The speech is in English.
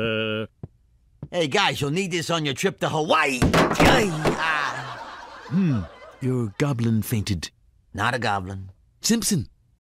Uh, hey, guys, you'll need this on your trip to Hawaii. Ah. Hmm. Your goblin fainted. Not a goblin. Simpson,